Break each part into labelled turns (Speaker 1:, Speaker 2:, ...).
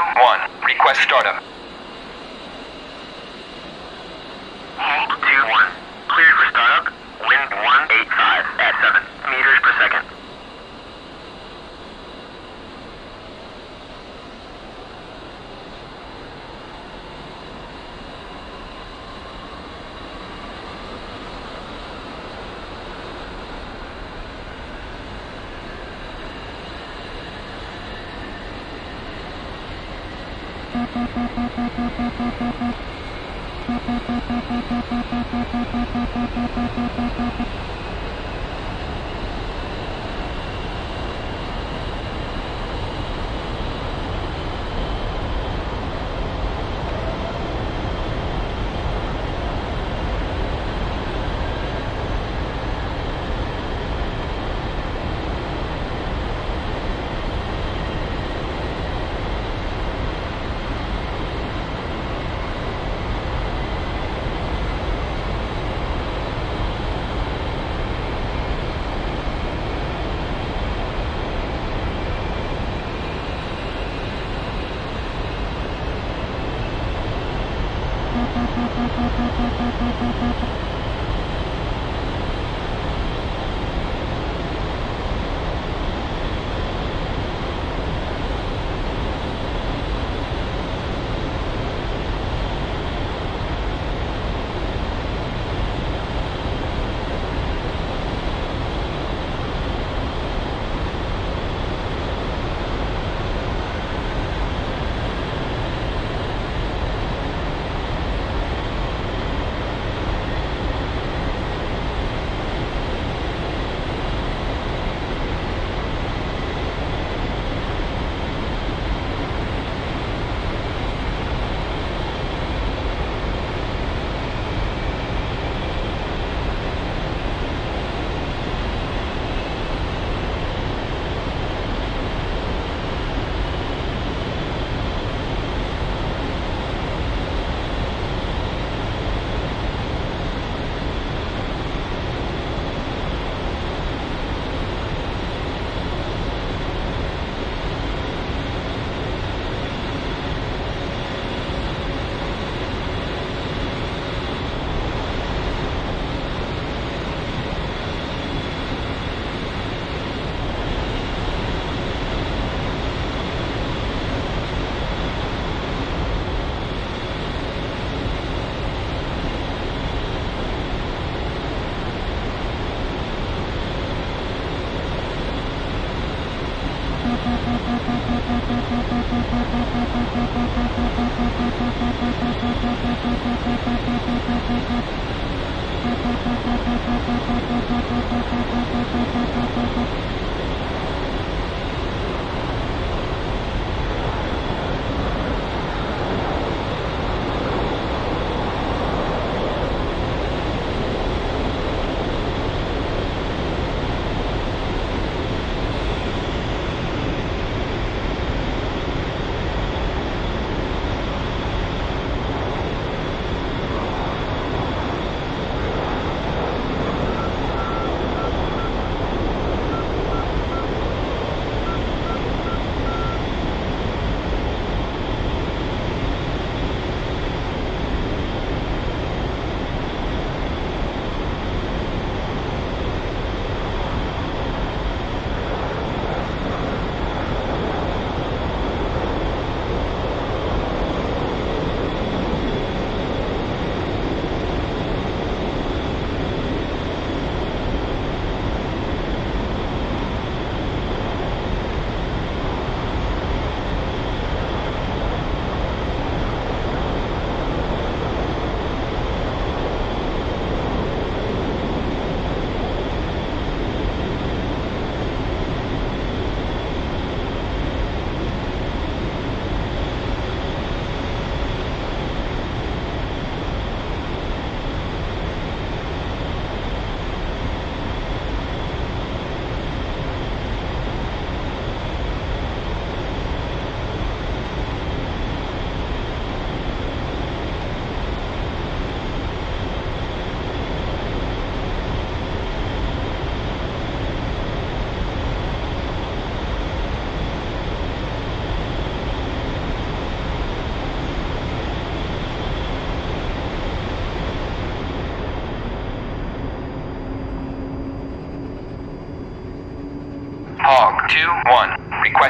Speaker 1: two, one. Request startup.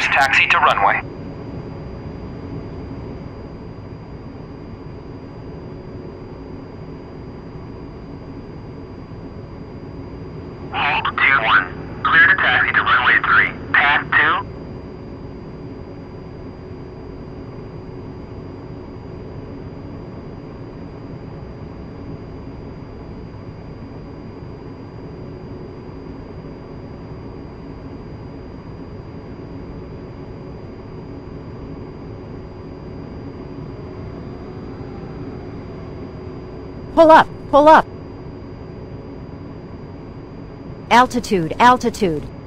Speaker 2: Taxi to runway.
Speaker 1: Hold two one. Clear to taxi to runway three. Path two.
Speaker 3: Pull up. Altitude, altitude.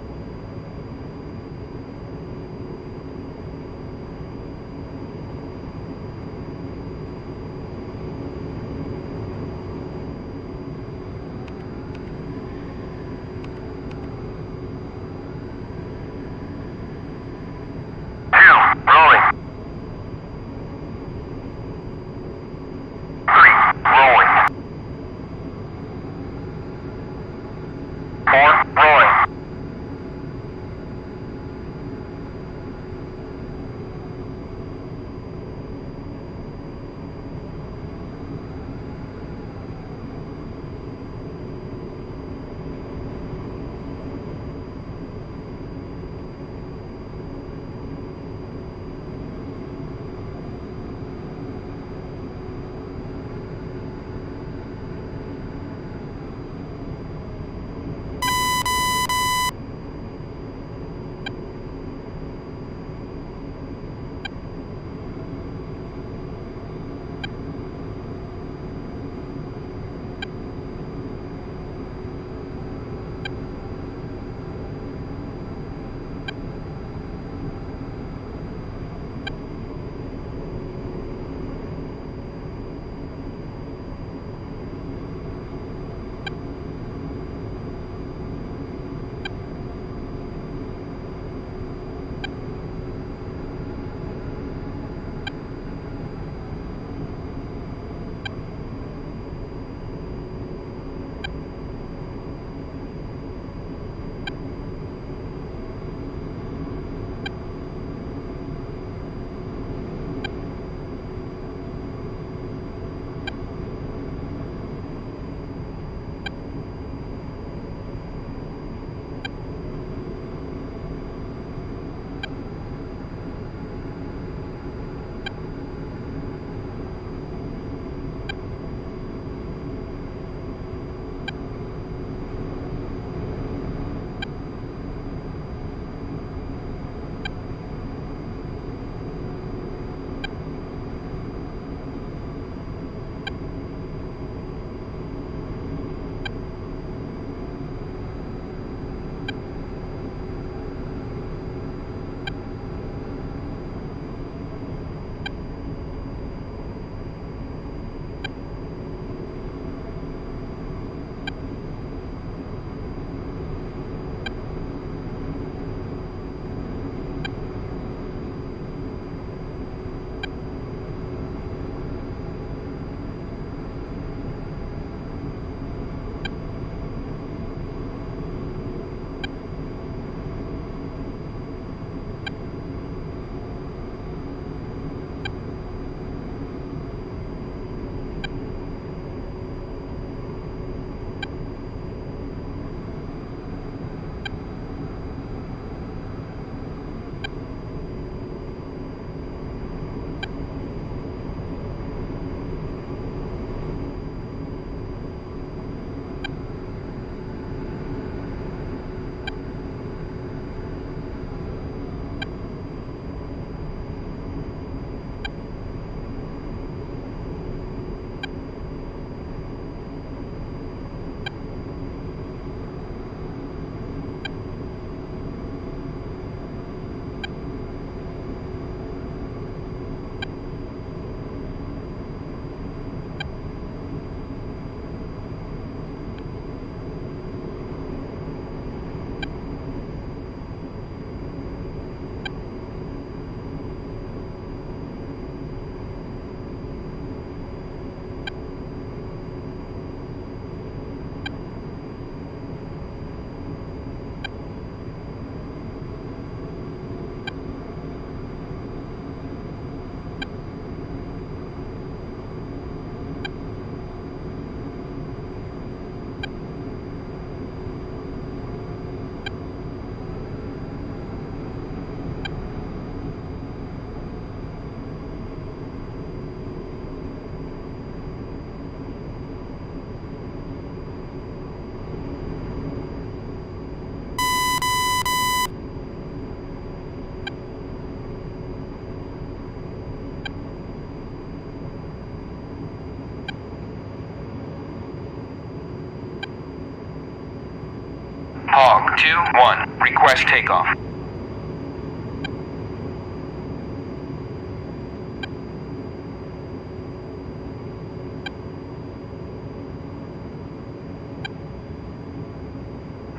Speaker 1: Hog 2-1, request takeoff.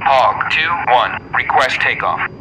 Speaker 1: Hog 2-1, request takeoff.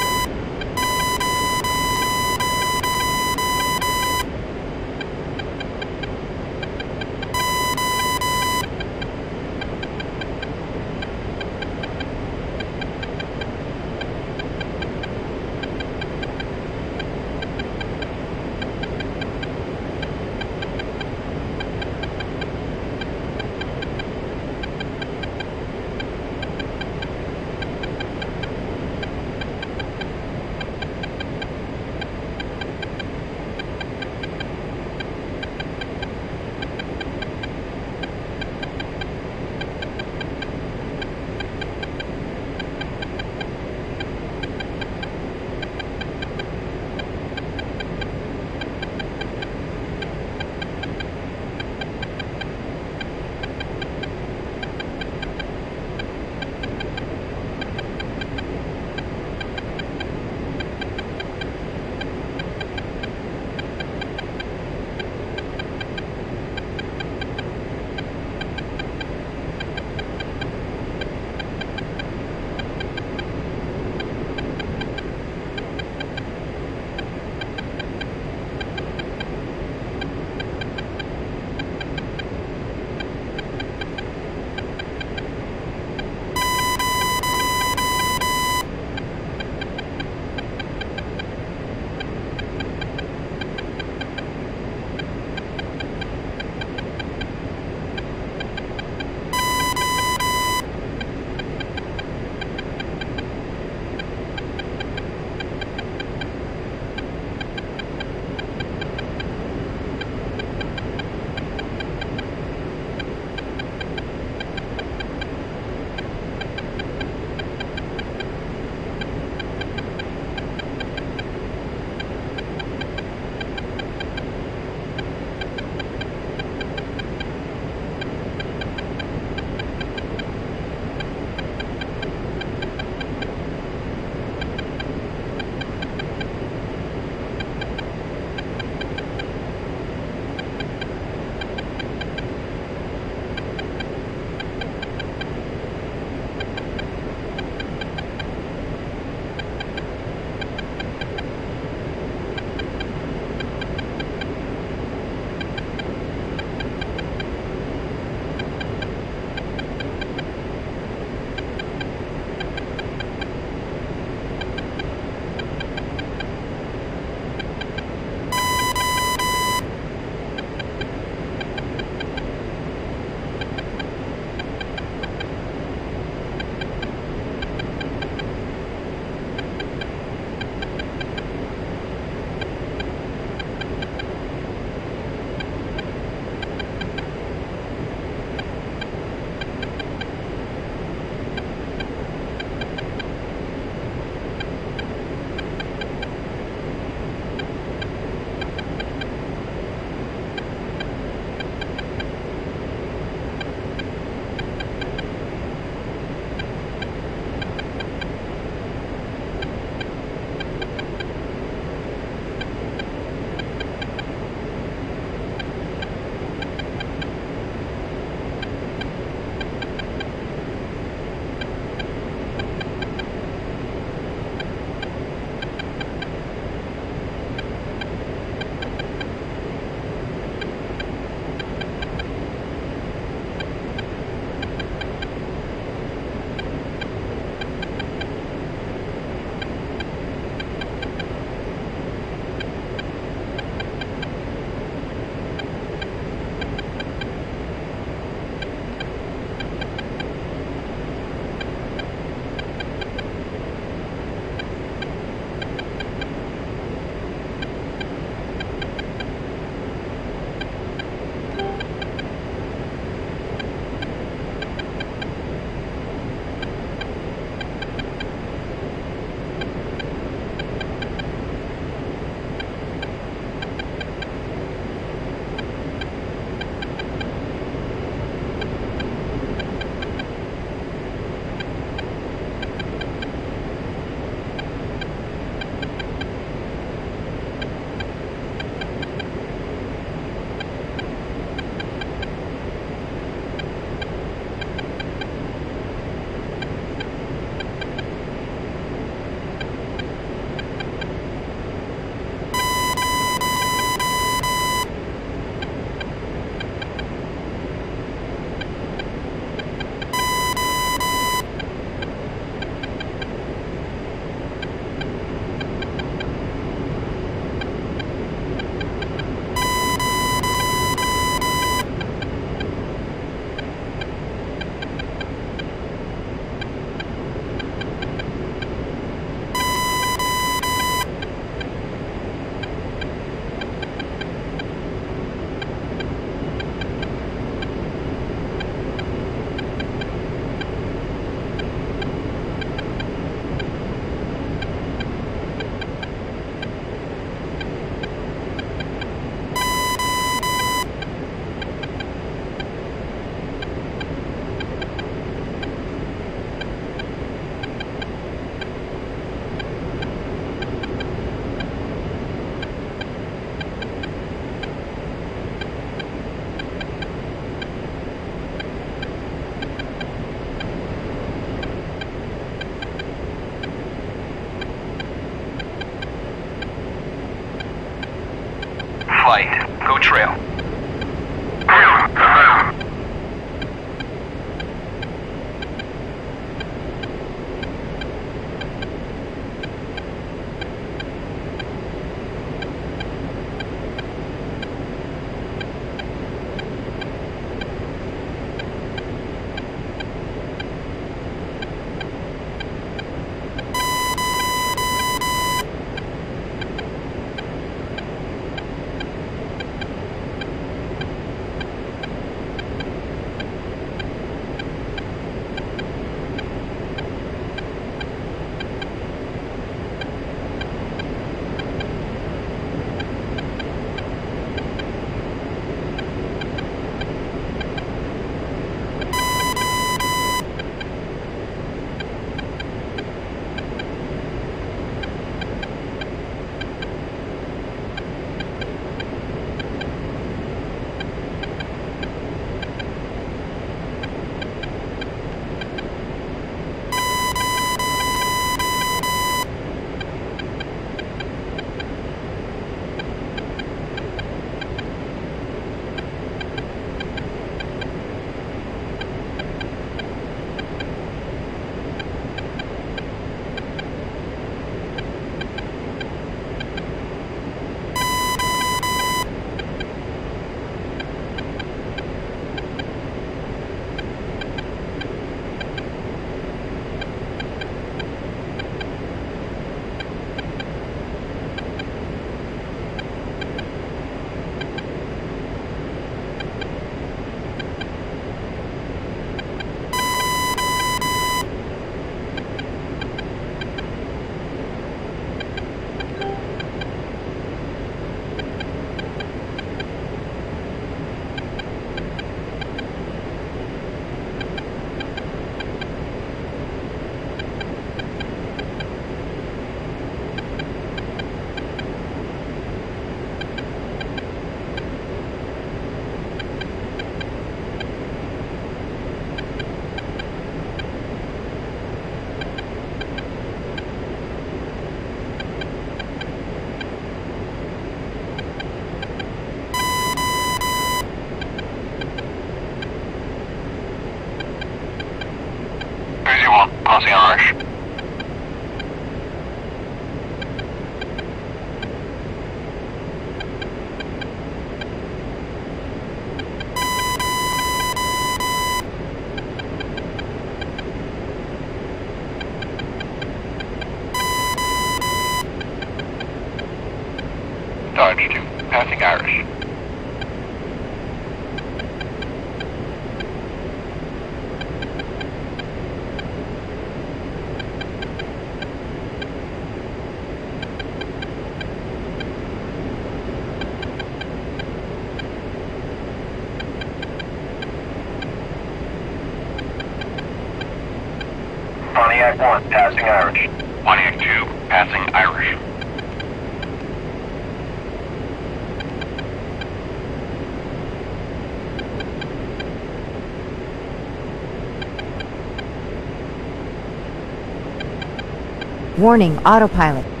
Speaker 4: Warning, autopilot.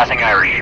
Speaker 1: Passing Irish.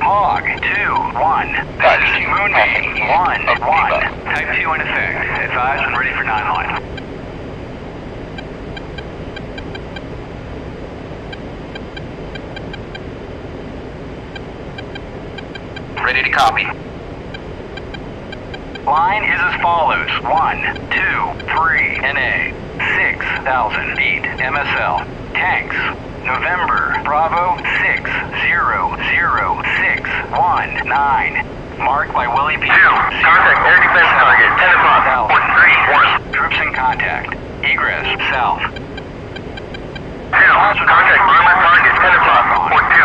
Speaker 2: Hog,
Speaker 5: two, one. This is
Speaker 6: 2,
Speaker 5: Moonbeam, one, one. Type two in effect. Advise and ready for nine line.
Speaker 2: Ready to copy.
Speaker 5: 1,000 feet, MSL. Tanks, November, Bravo 6, 0, 0, 6, 1, 9. Marked by Willie P. 2, contact air defense target, 10 o'clock, 1, 3, 1. Troops in contact, egress, south. 2, contact target, 10 o'clock, 2,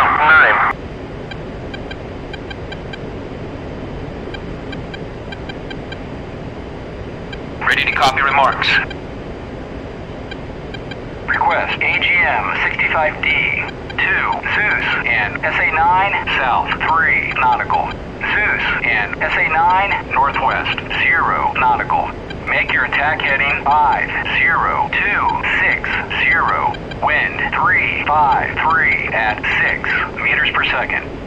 Speaker 5: 9.
Speaker 2: Ready to copy remarks.
Speaker 5: 35D, 2, Zeus, and SA9, south, 3, nautical. Zeus, and SA9, northwest, 0, nautical. Make your attack heading 5, 0, 2, 6, 0.
Speaker 6: Wind 3, 5, 3,
Speaker 2: at 6 meters per second.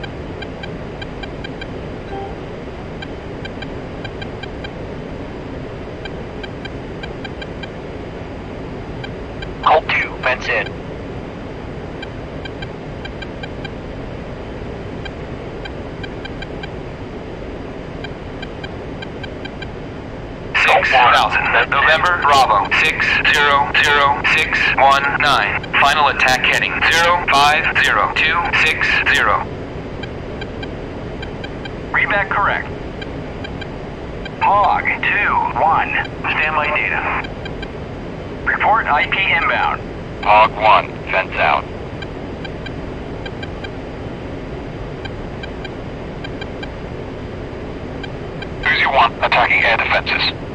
Speaker 2: Zero zero six one nine. Final attack heading zero five zero two six zero.
Speaker 5: Read back correct. Hog 2 1. Standby data. Report IP inbound.
Speaker 6: Hog 1, fence out. Uzi 1, attacking air defenses.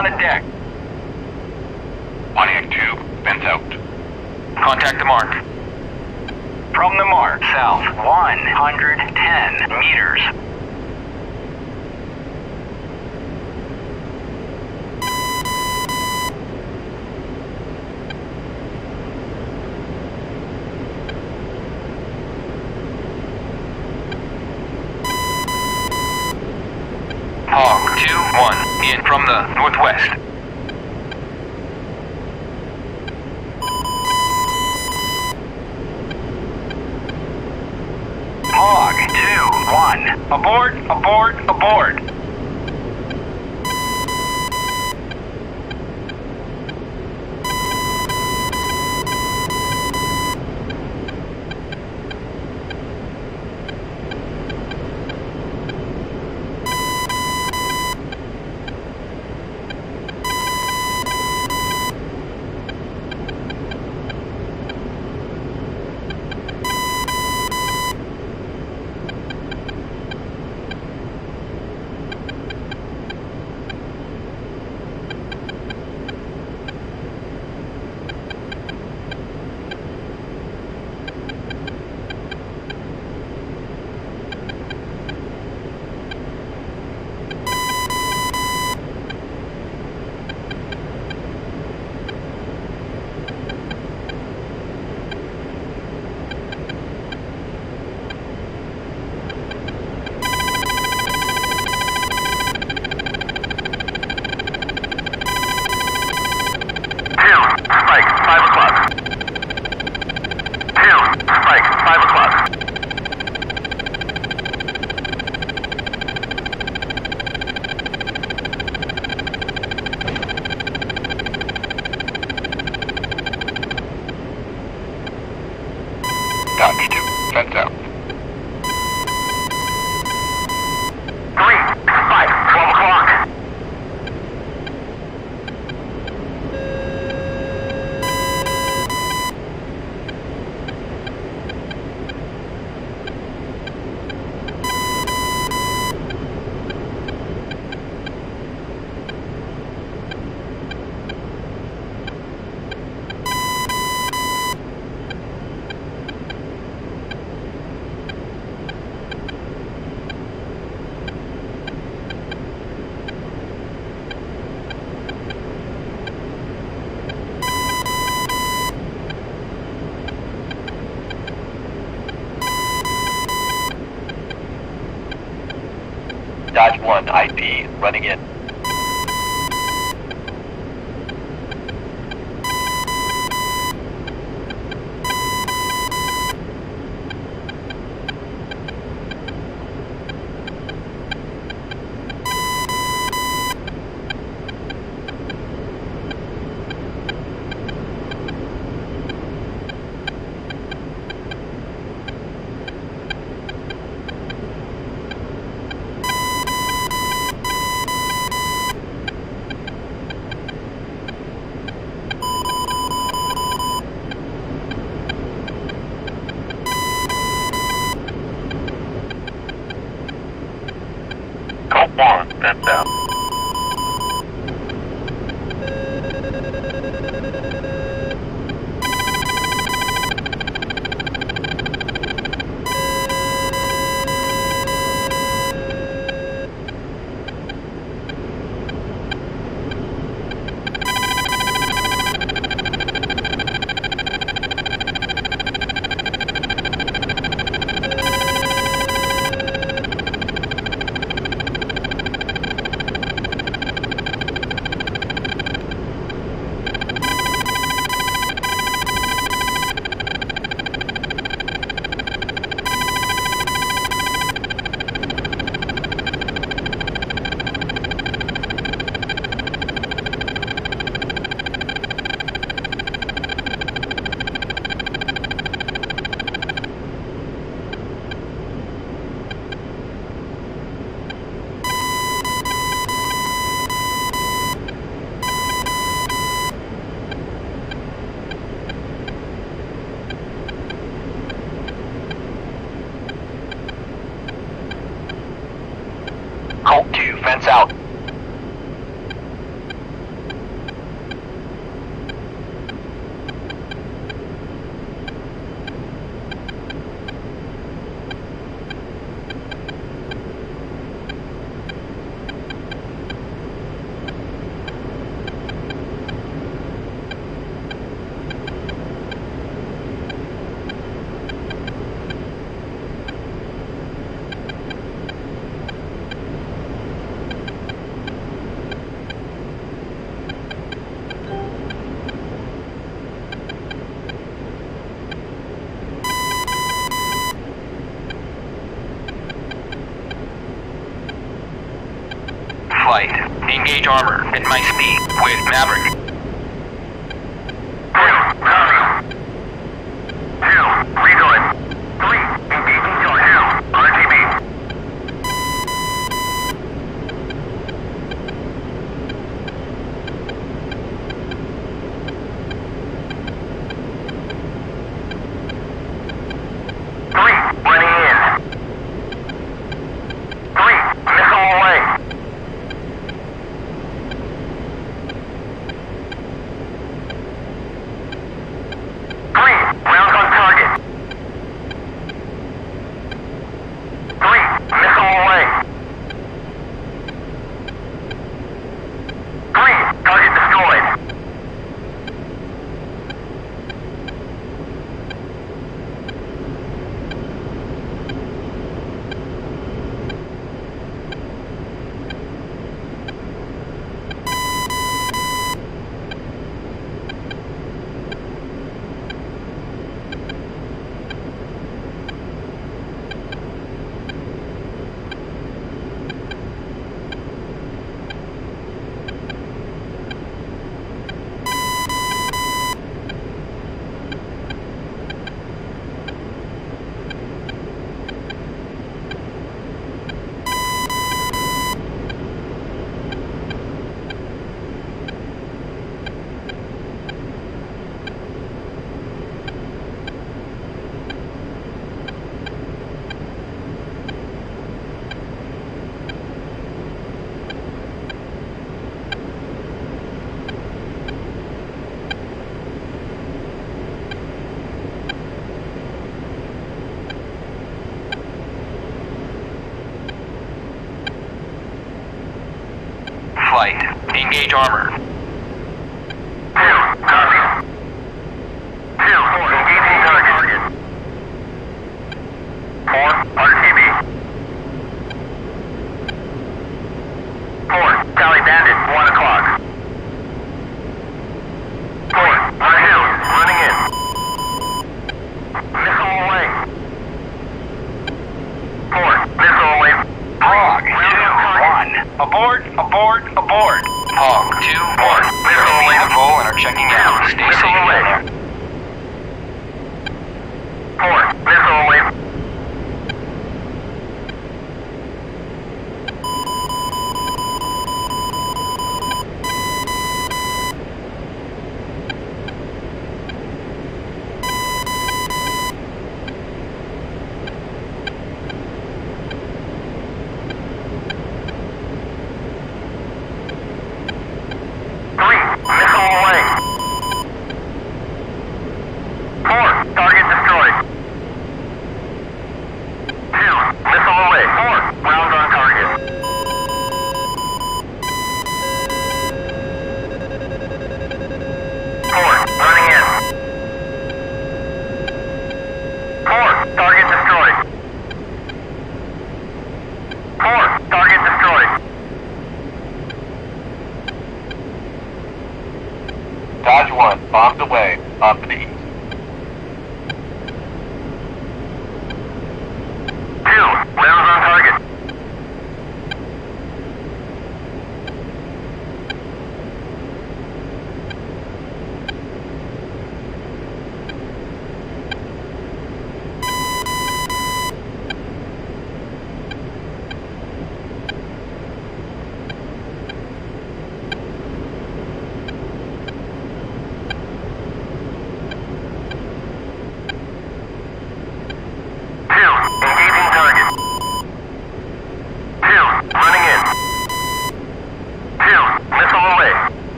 Speaker 6: on
Speaker 5: a deck.
Speaker 6: Pontiac 2, fence out.
Speaker 5: Contact the mark. From the mark, south, 110. in from the northwest. Hog 2-1. Abort, abort,
Speaker 6: abort. Running in.
Speaker 1: At my speed with Maverick. Engage armor.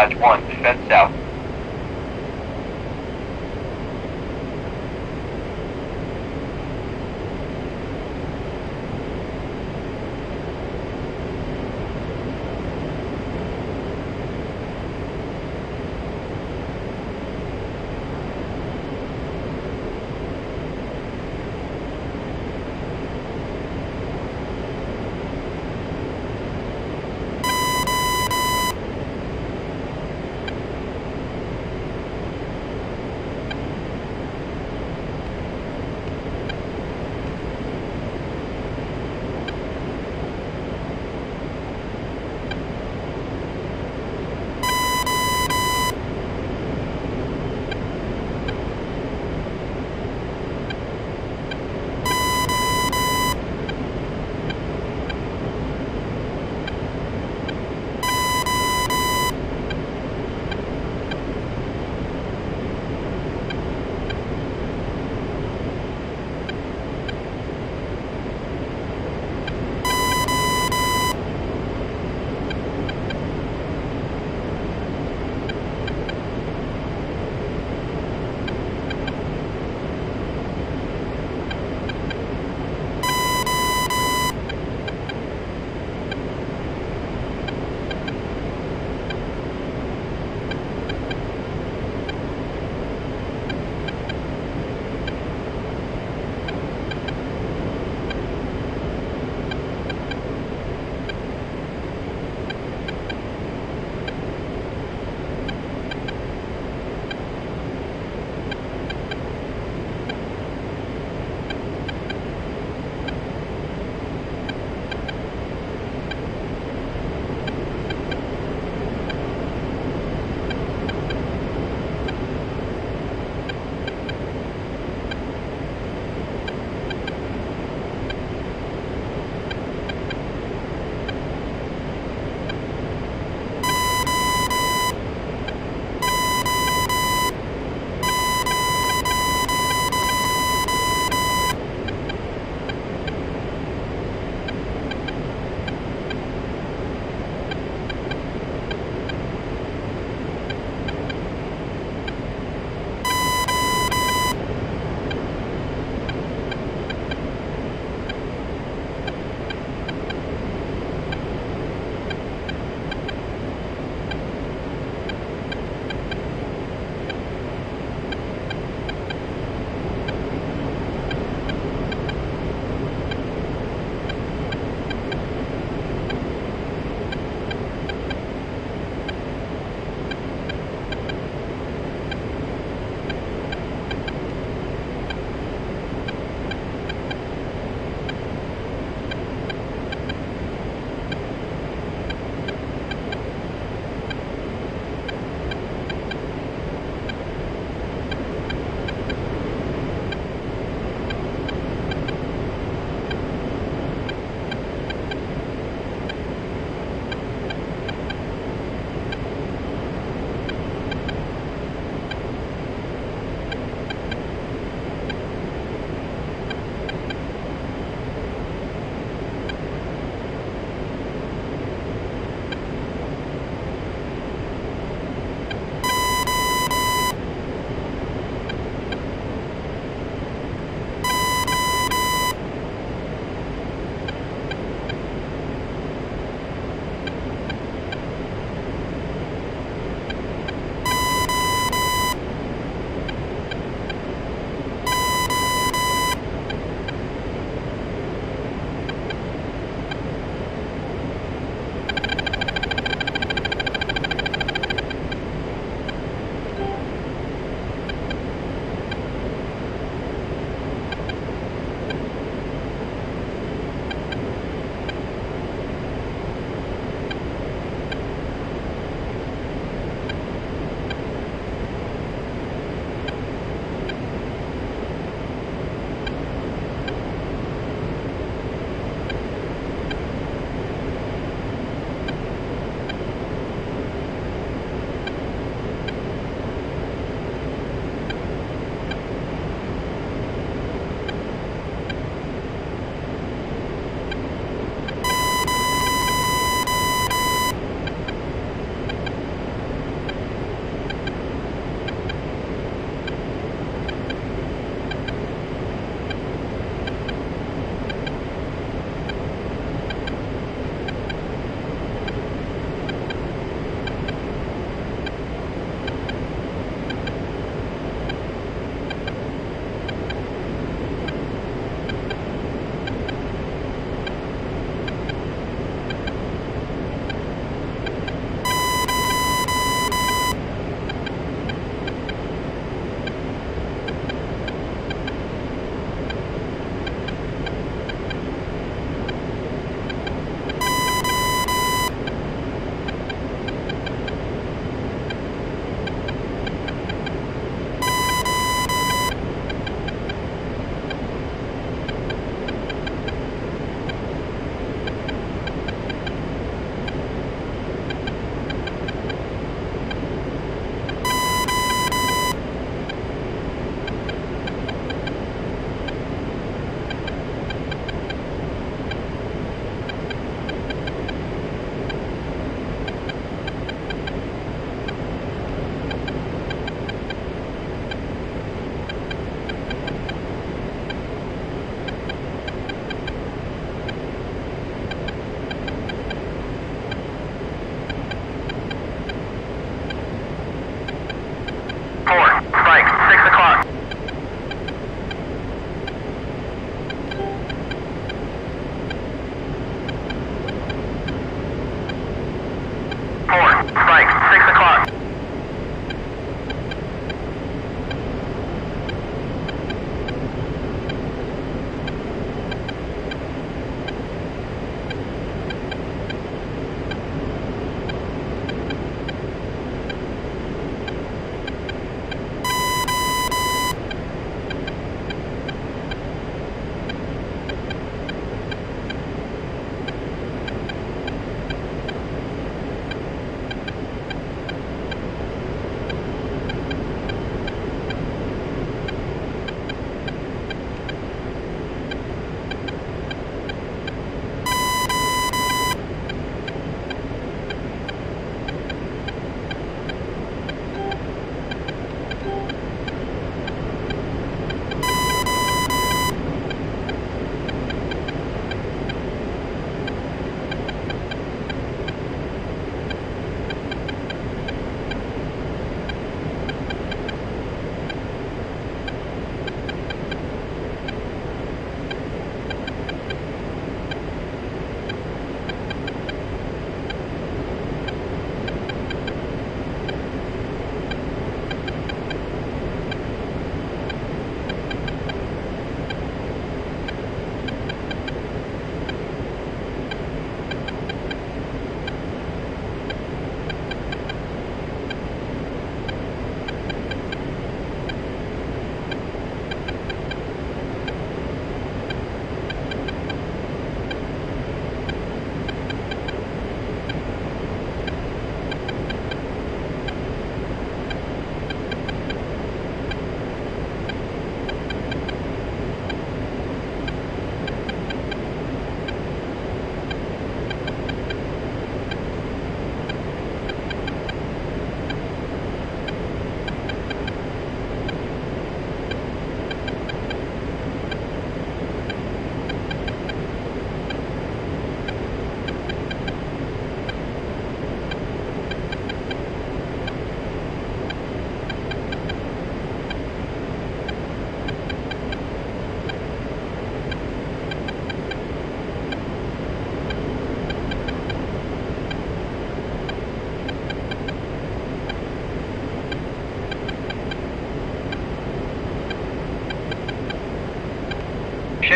Speaker 6: Dodge 1,
Speaker 7: descend south.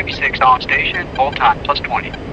Speaker 8: Chevy 6 on station, hold time plus 20.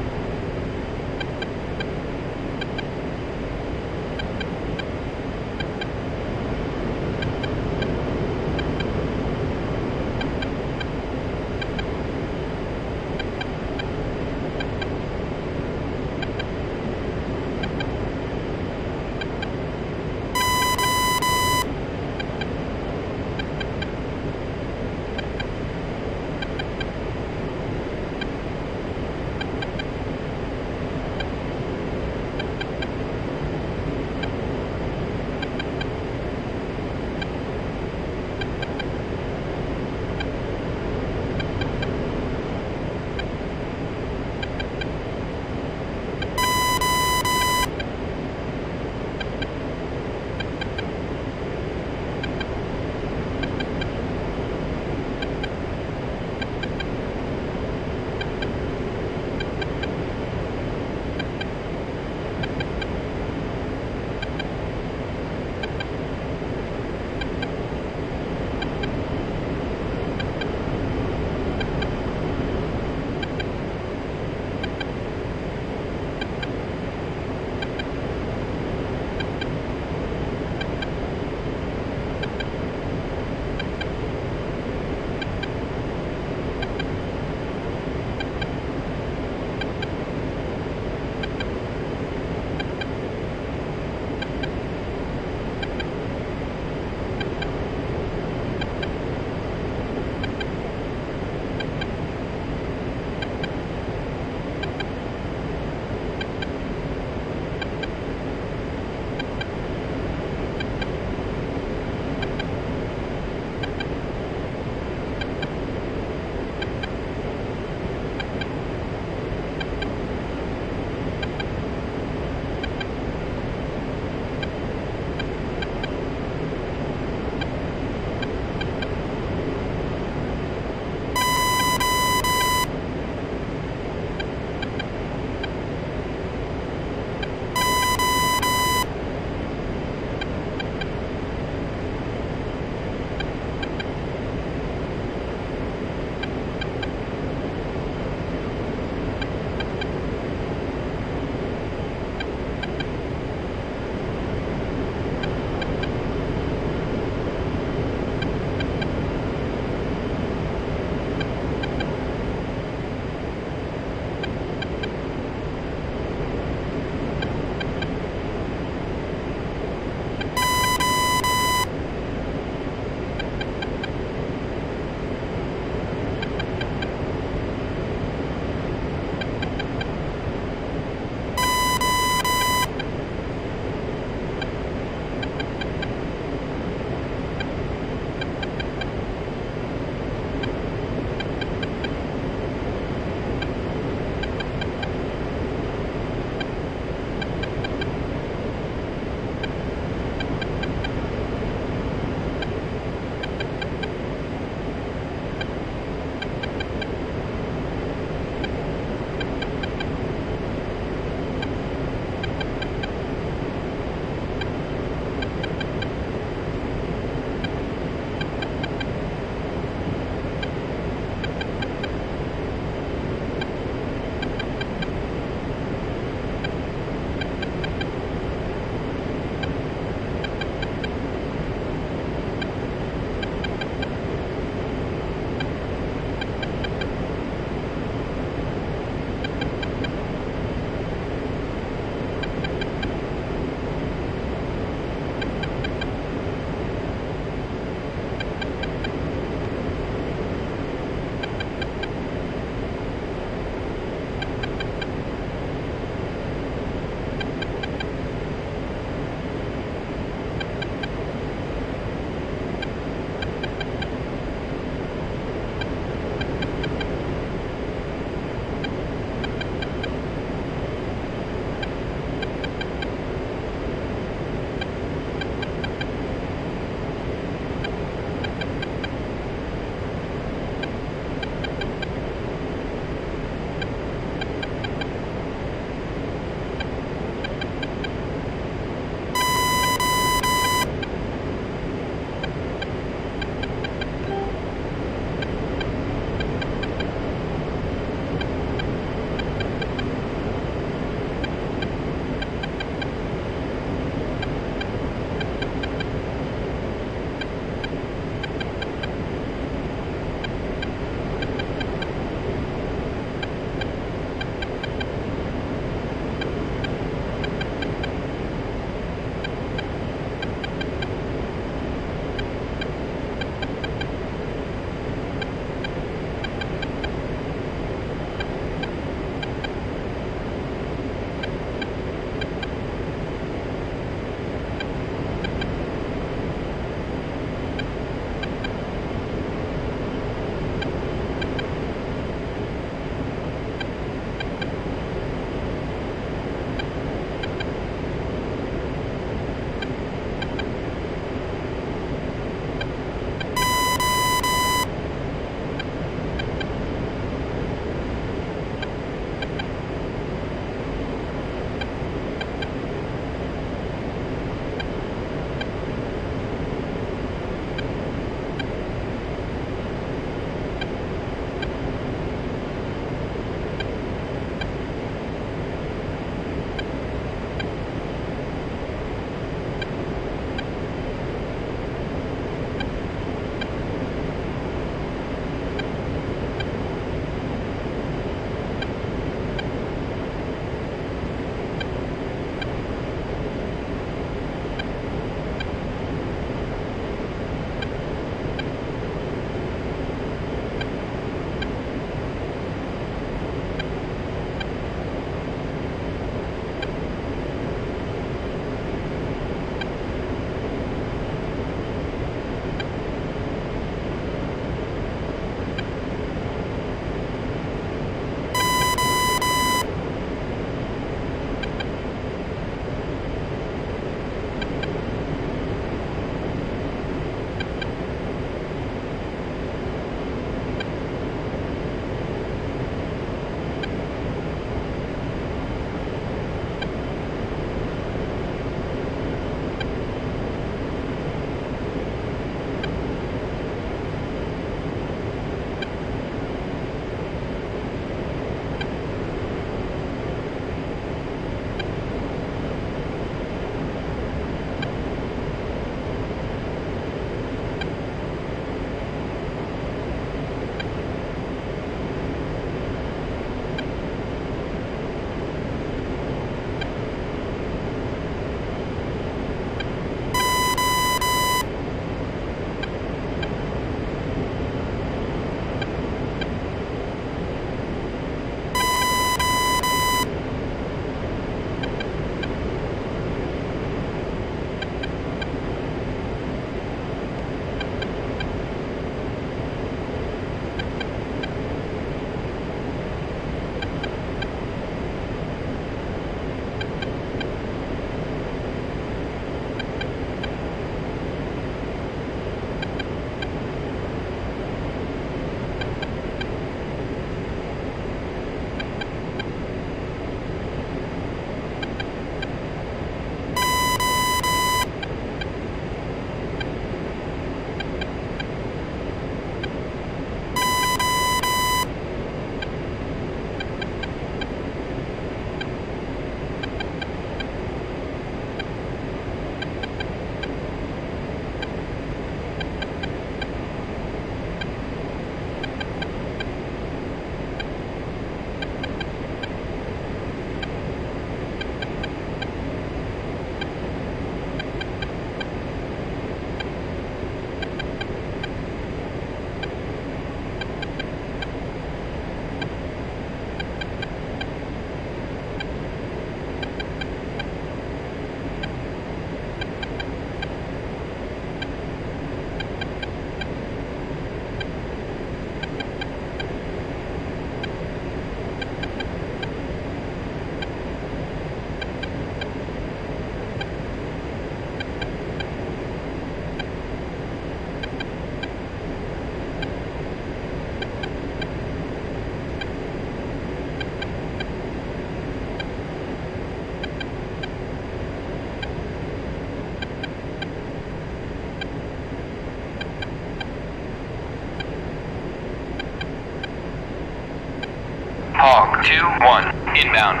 Speaker 1: 1, inbound.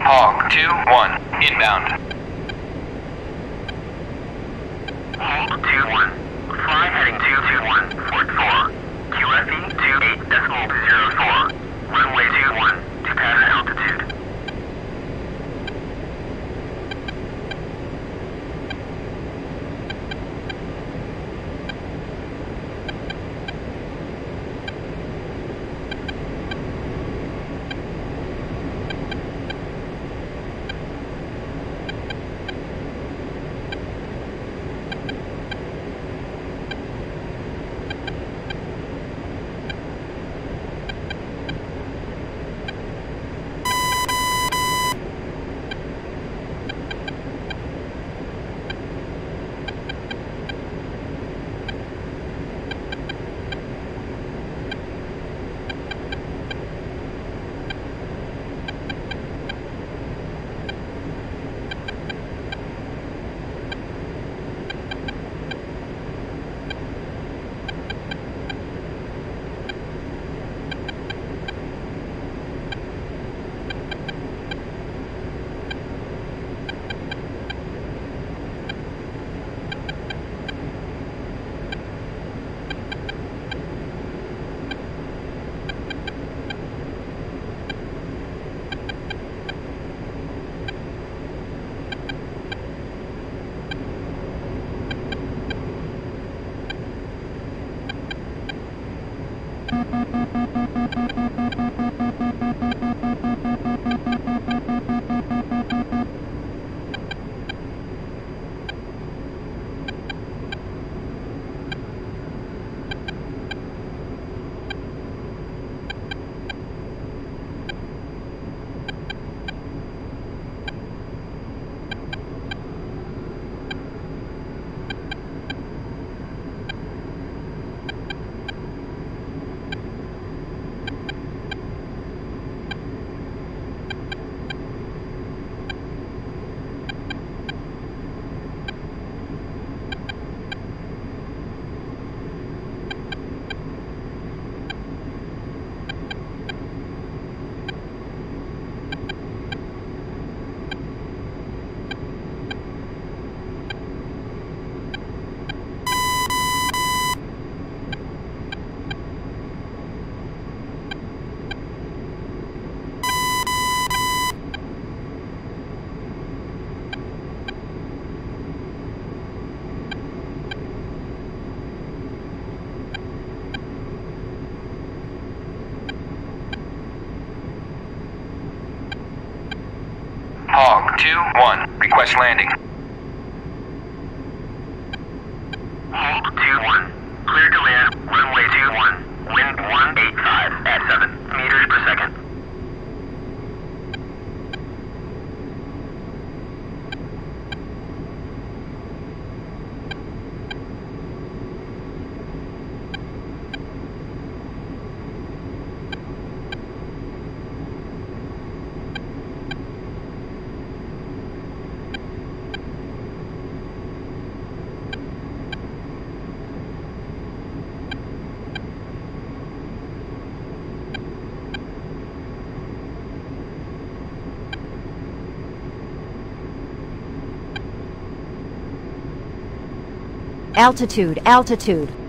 Speaker 2: Hog 2, 1,
Speaker 1: inbound. One, request landing.
Speaker 3: Altitude, altitude.